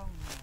Oh.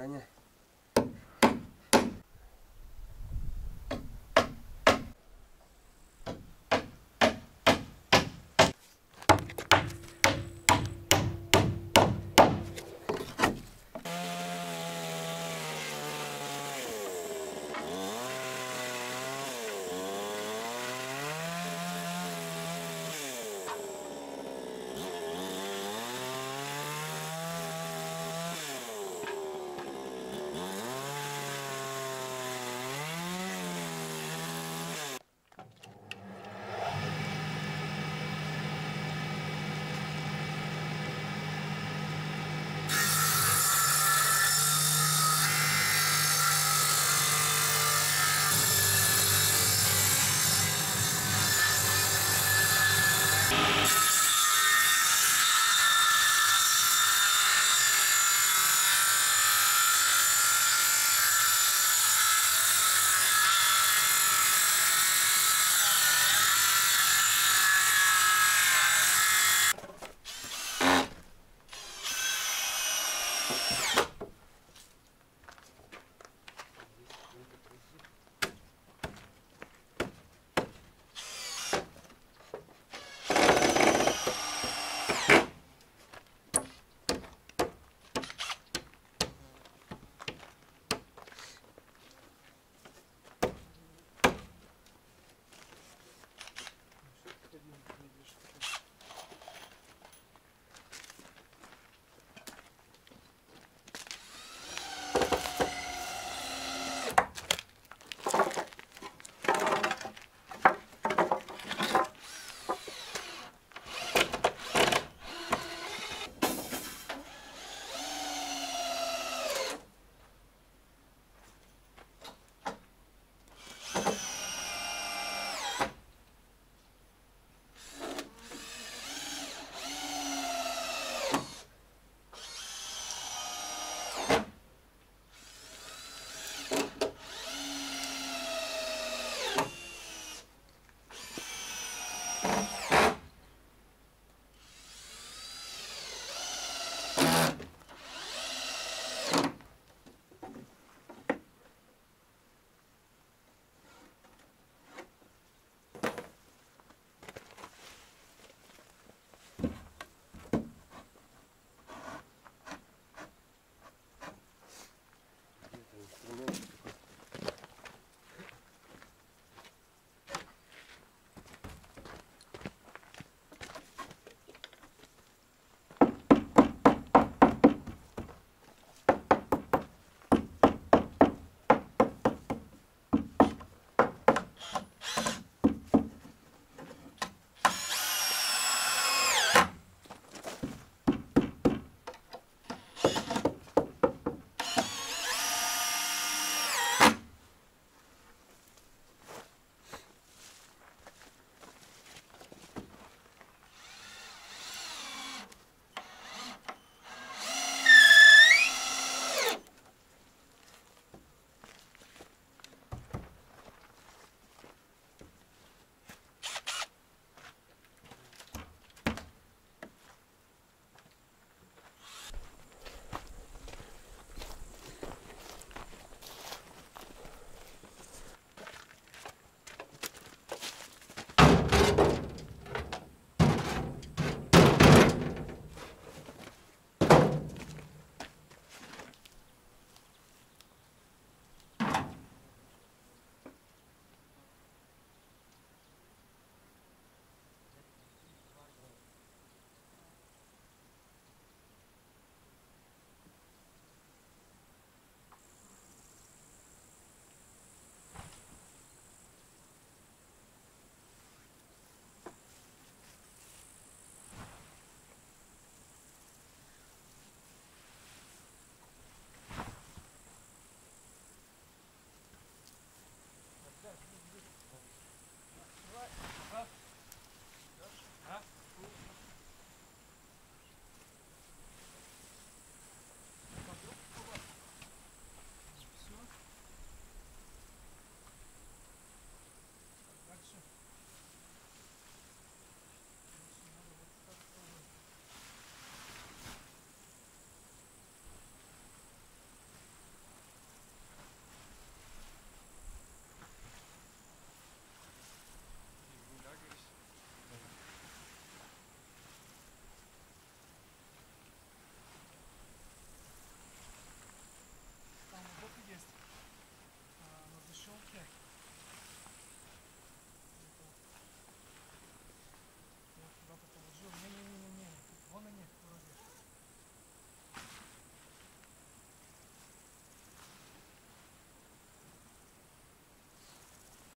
свидания.